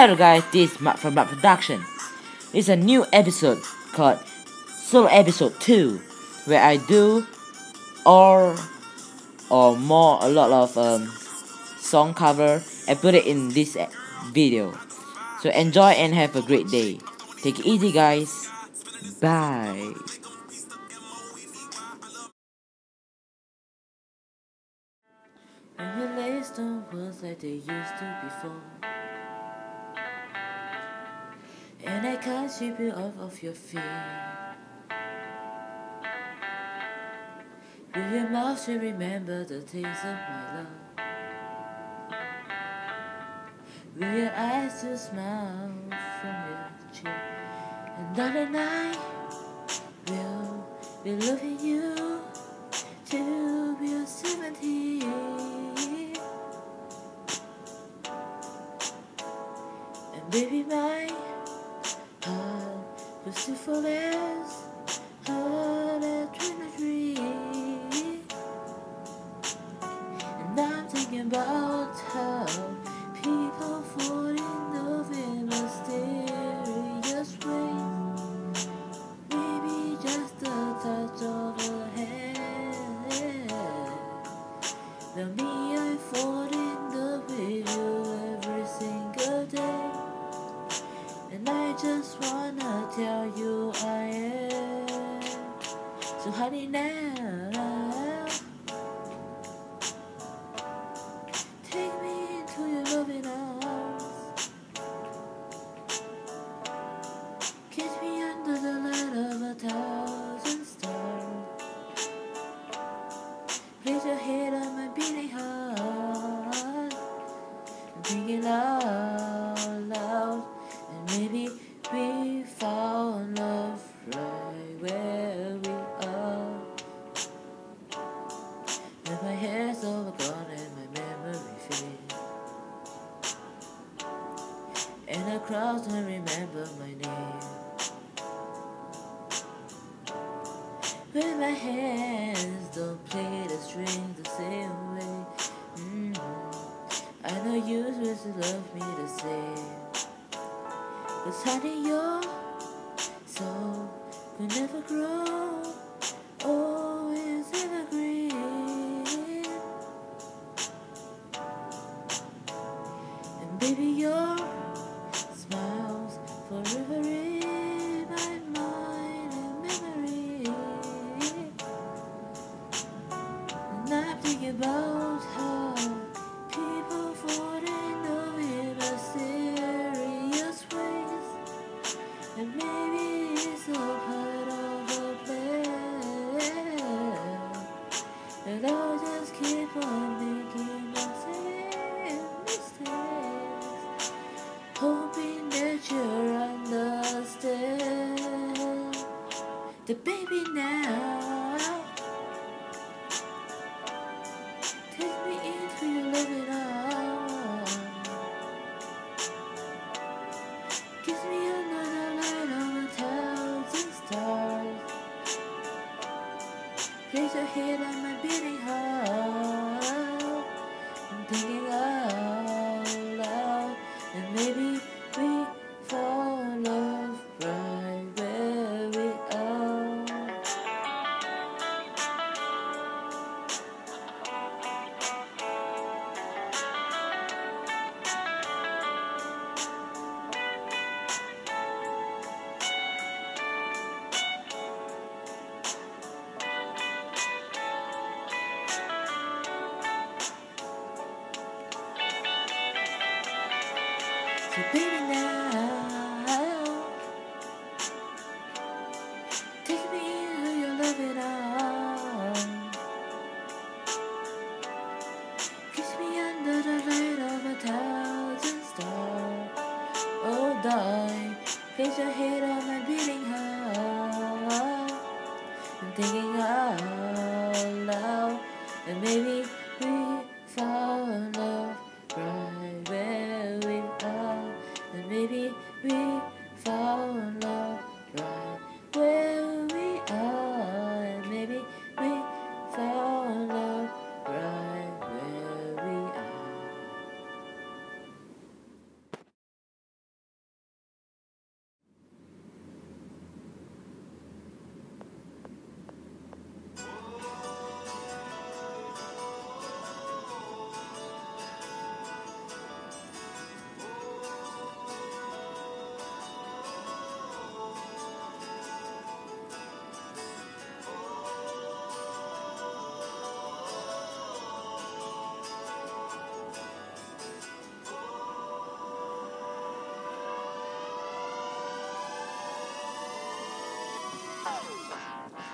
Hello guys, this is Matt from Matt Production. It's a new episode called Solo Episode 2 where I do all or more a lot of um, song cover and put it in this video. So enjoy and have a great day. Take it easy guys. Bye. And the words like they used to before and I can't sweep you off of your feet. Will your mouth remember the things of my love. Will your eyes to smile from your cheek. And darling, I will be loving you till you're 70. And baby, my merciful is Gives me another light of the clouds and stars. Place your head on my beating heart. I'm thinking now.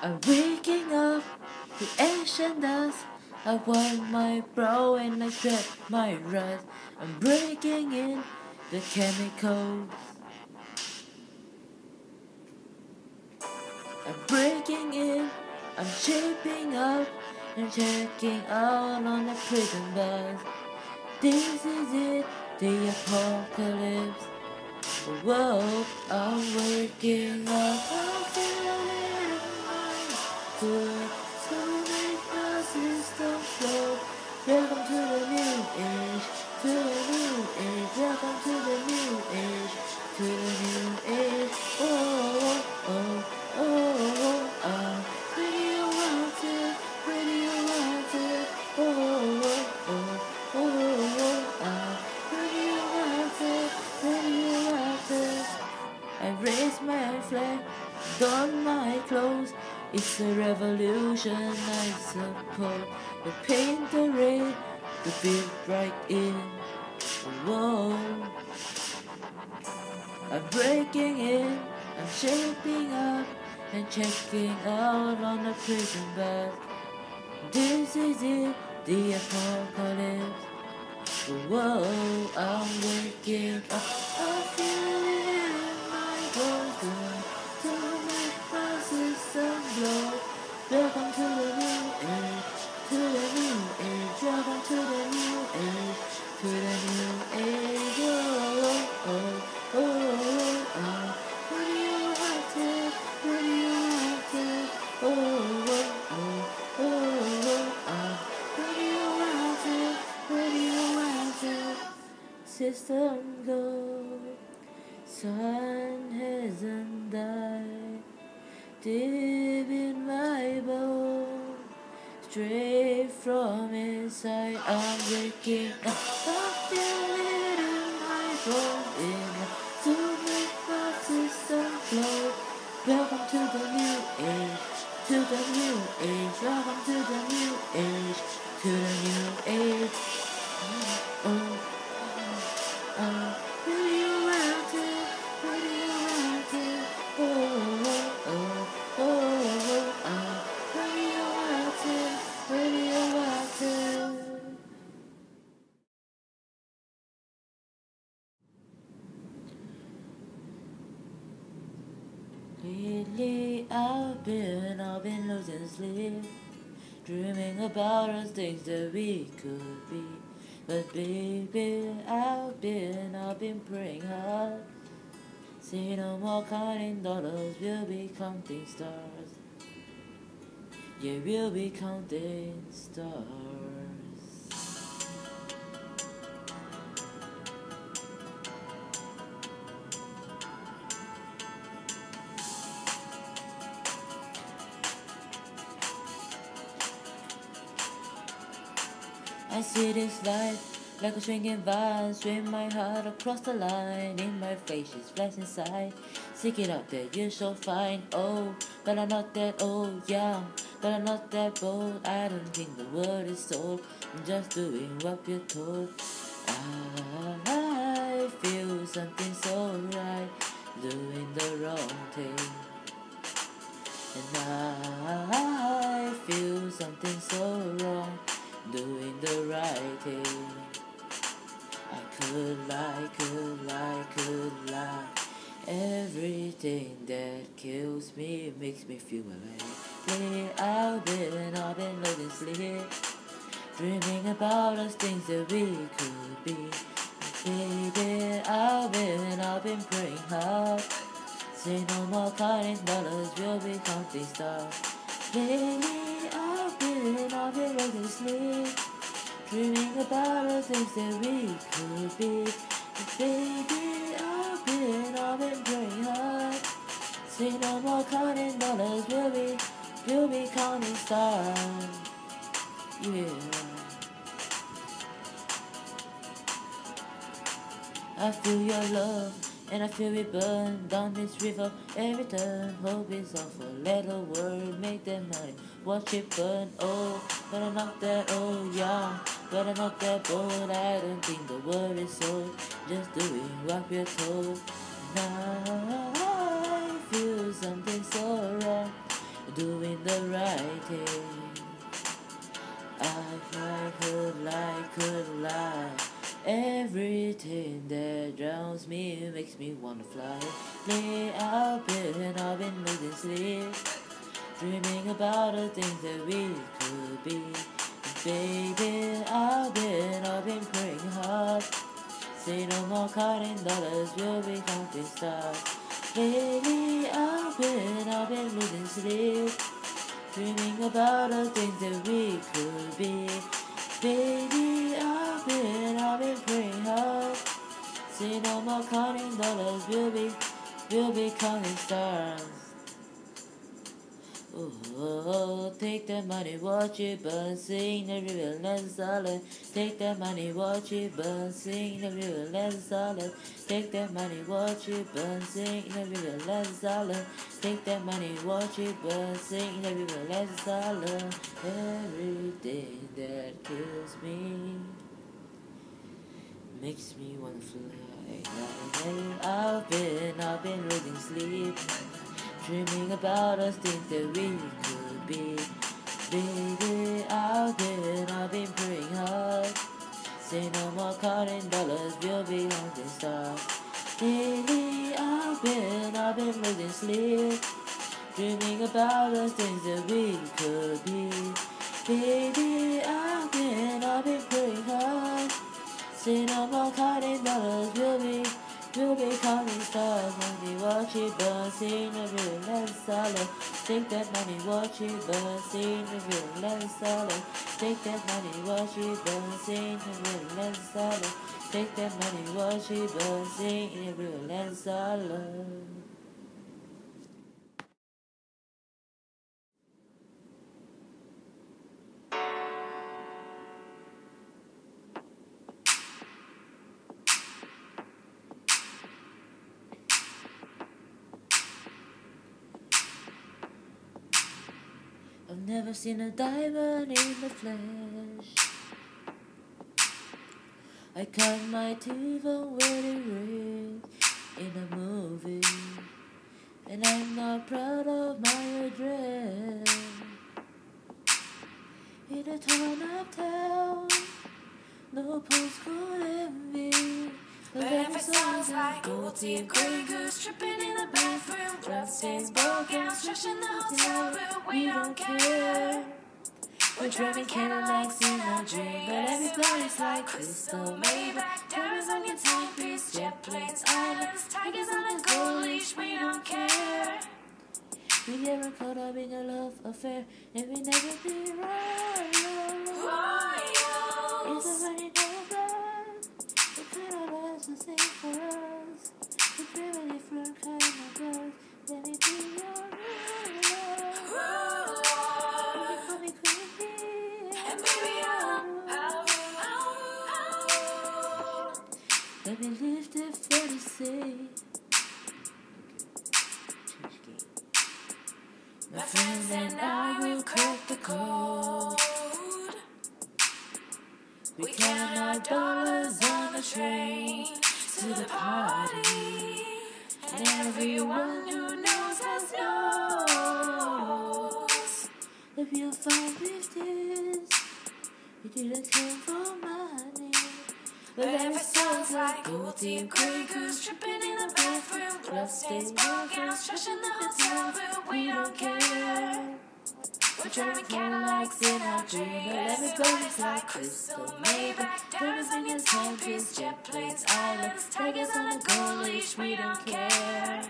I'm waking up the and dust. I wipe my brow and I shed my rust. I'm breaking in the chemicals. I'm breaking in, I'm shaping up and checking out on the prison bus. This is it, the apocalypse. Whoa, I'm waking up. Good. So my system flow. Welcome to the new age, to the new age. Welcome to the new age, to the new age. Oh, oh, oh, oh, oh. Radioactive, radioactive. Oh, oh, oh, oh, oh, oh. Radioactive, radioactive. I raise my flag, don my clothes. It's a revolution, I suppose. We paint the red to fit right in. Whoa. I'm breaking in, I'm shaping up and checking out on the prison bus. This is it, the apocalypse. Whoa, I'm waking up. System go. Sun hasn't died deep in my bone. Straight Been losing sleep Dreaming about us things that we could be. But baby, I've been, I've been praying hard. Say no more counting dollars, we'll be counting stars. Yeah, we'll be counting stars see this life like a swinging vine, swing my heart across the line. In my face, she's flashing inside. Stick it up there, you're so fine. Oh, but I'm not that old, young, but I'm not that bold. I don't think the world is sold. I'm just doing what you're told. I feel something so right, doing the wrong thing. And I feel something so wrong, doing the right thing. I could lie, could lie, could lie. Everything that kills me makes me feel alive. I've been, I've been losing sleep, dreaming about us things that we could be. Baby, I've been, I've been praying hard. Say no more counting dollars, we'll be counting stars. Lately I've been, I've sleep. Dreaming about the things that we could be. But baby, I've been, I've been praying hard. Say no more counting dollars, we'll be, we'll be counting stars. Yeah. I feel your love and I feel it burn down this river every turn. Hope is awful. Let the world make them money. Watch it burn. Oh, I'm not that old, yeah, I'm not that bold. I don't think the world is sold. Just doing what we're told. Now I feel something so wrong, doing the right thing. I, could lie, could lie. Everything that drowns me makes me wanna fly. Lay I've been, I've been losing sleep, dreaming about the things that we could be. Baby, I've been, I've been praying hard. Say no more counting dollars, we'll be counting stars. Lately, I've been, I've been losing sleep. Dreaming about the things that we could be. Baby, I've been, I've been praying hard. Say no more counting dollars, we'll be, we'll be counting stars. Oh, take that money, watch it burn, sing the river, let's dollar. Take that money, watch it burn, sing the river, let's dollar. Take that money, watch it burn, sing the river, let's dollar. Take that money, watch it burn, sing the river, let's dollar. Everything that kills me makes me wanna fly. I've been. Dreaming about us things that we could be. Baby, I've been, I've been praying hard. Say no more counting dollars, we'll be hunting stars. Lately, I've been, I've been losing sleep. Dreaming about the things that we could be. Baby, I've been, I've been praying hard. Say no more counting dollars, we'll be We'll be counting stars, money, watch it burn, sing the real let's solid. Take that money, watch it burn, sing the real let's solid. Take that money, watch it burn, sing the real let's solid. Take that money, watch it burn, sing the real let's solid. Never seen a diamond in the flesh. I cut my teeth on wedding ring in a movie, and I'm not proud of my address. In a torn up town, no postcode envy. But it sounds like gold teeth, grey goose tripping in the bathroom, bloodstains, ball gowns, trash in the hotel room, we don't care. We're driving Cadillacs in our dream, but everybody's like crystal Maybach, diamonds on your timepiece, jet planes, islands, tigers on a gold leash, we don't care. We never caught up in a love affair, and we never be royal. Royals. It's no blood. The us the same for us. It's very different kind of love. Let me be your call me Queen And baby, I'll, Let me lift the sea. My friends and I train to the party. And everyone who knows us knows. If you find with this, you didn't come for money. But if it sounds like gold teeth, grey goose tripping in the bathroom, blood stains, ball gowns, trash in the hotel room, we don't care. Driving Cadillacs in our dream, but everybody's like crystal Maybach, diamonds in your timepiece, jet planes, islands, tigers on a gold leash, we don't care.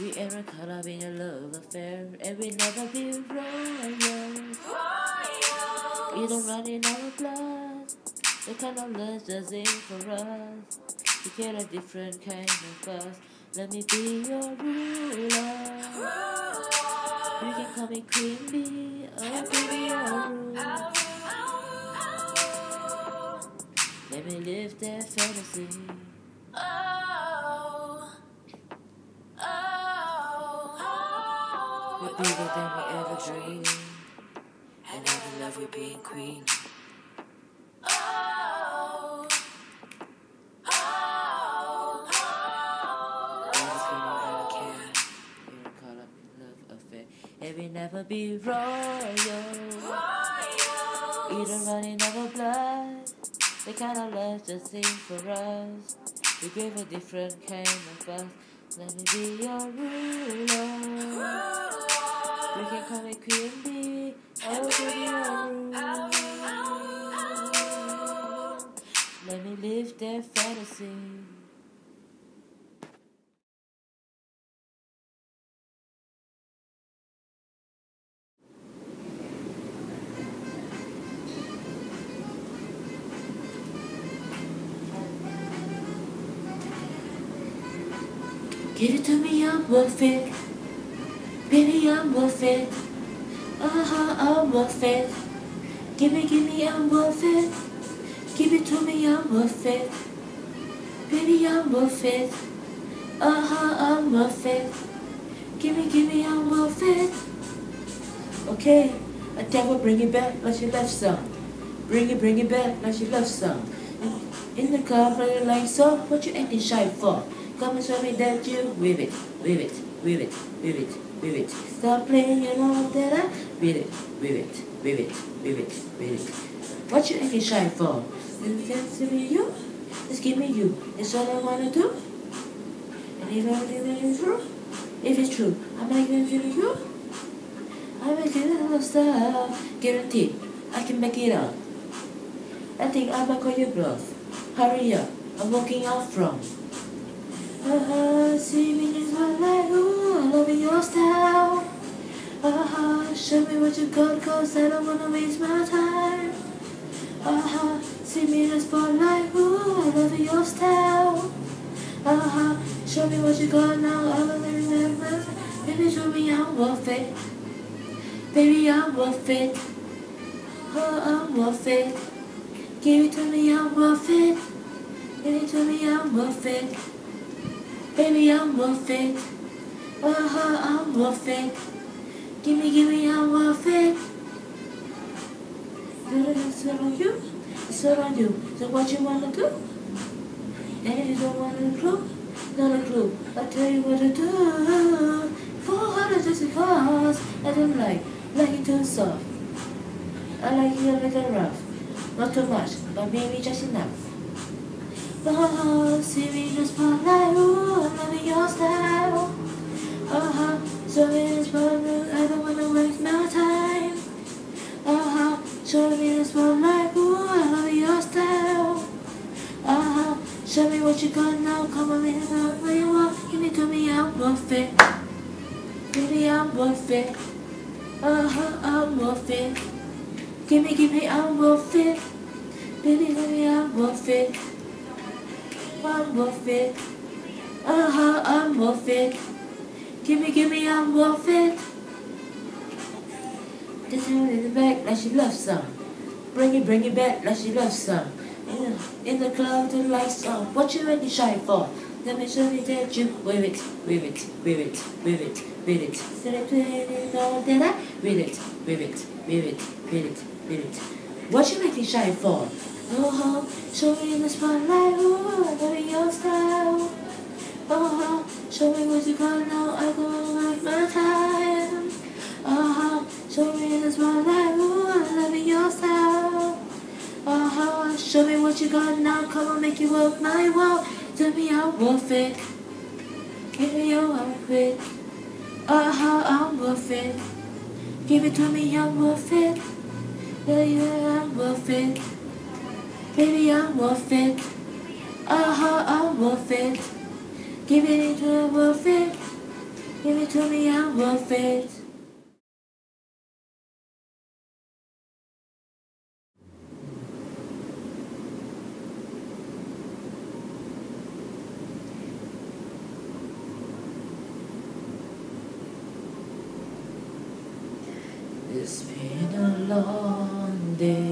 We ever caught up in a love affair, and we never be royal. We don't run in our blood. The kind of love just ain't for us. We get a different kind of buzz. Let me be your ruler. You can call me Queen Bee. Oh, baby, ruler. Let me live that fantasy. We're bigger than we ever dreamed. And never love you being queen. Baby, never be royal. Royals. Either running our blood. The kind of love just ain't for us. We give a different kind of love. Let me be your ruler. You can call me Queen Bee. I will give you a rule. Let me live that fantasy. Give it to me, I'm worth it. Baby, I'm worth it. Uh huh, I'm worth it. Give me, give me, I'm worth it. Give it to me, I'm worth it. Baby, I'm worth it. Uh huh, I'm worth it. Give me, give me, I'm worth it. Okay, tell her bring it back like she left some. Bring it, bring it back like she left some. In the car, play the lights off. What you acting shy for? Come and show me that you with it, with it, with it, with it, with it. Stop playing, know that I with it, with it, with it, with it, with it. What you acting shy for? It to be you? Just give me you. That's all I wanna do. And if everything is true, if it's true, I'm not gonna give you. I make it a little stuff. Guaranteed, I can make it up. I think I'm gonna call you bluff. Hurry up, I'm walking out from. Uh-huh, see me in my life, ooh, I love your style. Uh-huh, show me what you got, cause I don't wanna waste my time. Uh-huh, see me in the spotlight, ooh, I love your style. Uh-huh, show me what you got now, I don't remember. Baby, show me I'm worth it. Baby, I'm worth it. Oh, I'm worth it. Give it to me, I'm worth it. Give it to me, I'm worth it. Baby, I'm worth it. Uh-huh, I'm worth it. Give me, give me, I'm worth it. It's all on you. It's all on you. So what you wanna do? And if you don't want a clue, not a clue. I'll tell you what to do. Four hundred just because I don't like, like it too soft. I like it a little rough. Not too much, but maybe just enough. Oh, see me the spotlight, ooh, I'm loving your style. Uh-huh, so me in the spotlight, I don't wanna waste my time. Uh-huh, show me ooh, I your style. Show me what you got now, come on, in out where you are, give it to me, I'm worth it. Baby, I'm it. Uh-huh, I'm it. Give me, give me, I'm it. Baby, me, I'm worth it. I'm worth it. Uh-huh, I'm worth it. Give me, give me, I'm worth it. Turn it in the back like she loves some. Bring it, bring it back like she loves some. In the, in the club, the lights on. What you ready shy for? Let me show you that you with it, with it, with it, with it, with it. Didn't know that I with it, with it, with it, with it, with it. What you making shy for? Oh, show me in the spotlight, ooh, I love your style. Oh, show me what you got now, I go like my time. Oh, show me in the spotlight, ooh, I love your style. Oh, show me what you got now, come on, make you work my world. Tell me I'm worth it. Give me your outfit. Uh-huh, I'm worth it. Give it to me, I'm worth it. Yeah, yeah, I'm worth it. Baby, I'm worth it. Uh-huh, I'm worth it. Give it to me, i worth it. Give it to me, I'm worth it. It's been a long day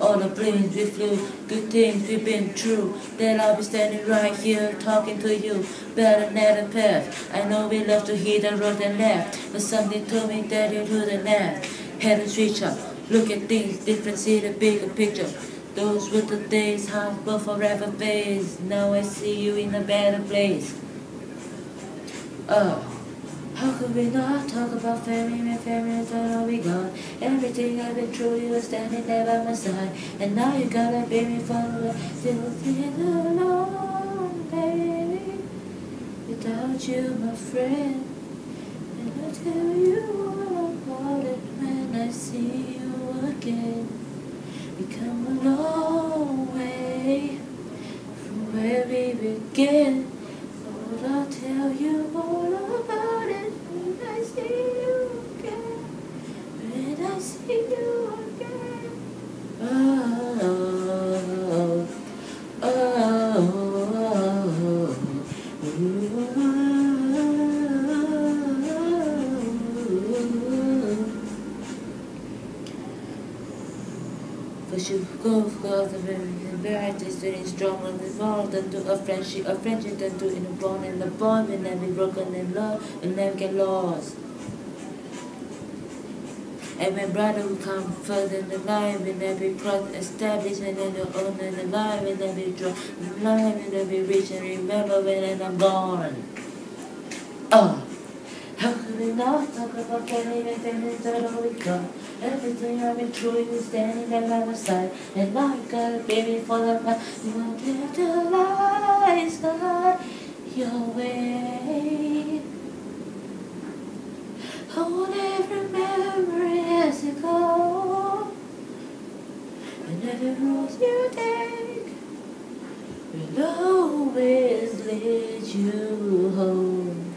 All the planes we flew, good things we've been through. Then I'll be standing right here talking to you. Better than the path. I know we love to hit the road and left, but something told me that you couldn't left. Had to switch up, look at things different, see the bigger picture. Those were the days, how but forever fades. Now I see you in a better place. Oh. How could we not talk about family when family thought all we got? Everything I've been through, you were standing there by my side. And now you gotta be me for still feel alone, baby. Without you, my friend. And I'll tell you all about it when I see you again. We come a long way from where we began. But I'll tell you all about see you again. When I see you again. Oh, oh, oh. oh. But you go for the very very is stronger than more than to a friendship, a friendship than to in a bond, and the bond will never be broken in love and never get lost. And my brother will come further in the line, will never be crossed, established, and then the own in the line, will never be drawn, the line will never be reached, and remember when I'm gone. Oh. How could we not talk about when family's all we got? Everything I've been through, you standing by my side. And you got a baby for the life. You want to live the lies God your way. Hold every memory as you go. And every road you take will always lead you home.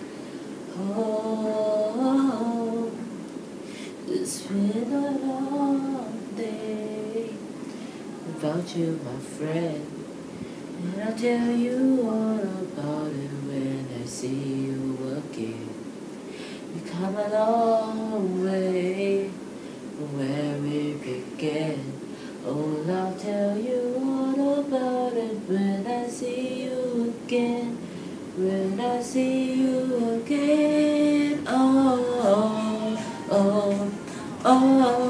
Oh, it's been a long day without you, my friend. And I'll tell you all about it when I see you again. We come a long way from where we began. Oh, I'll tell you all about it when I see you again. When I see you again, oh, oh, oh, oh,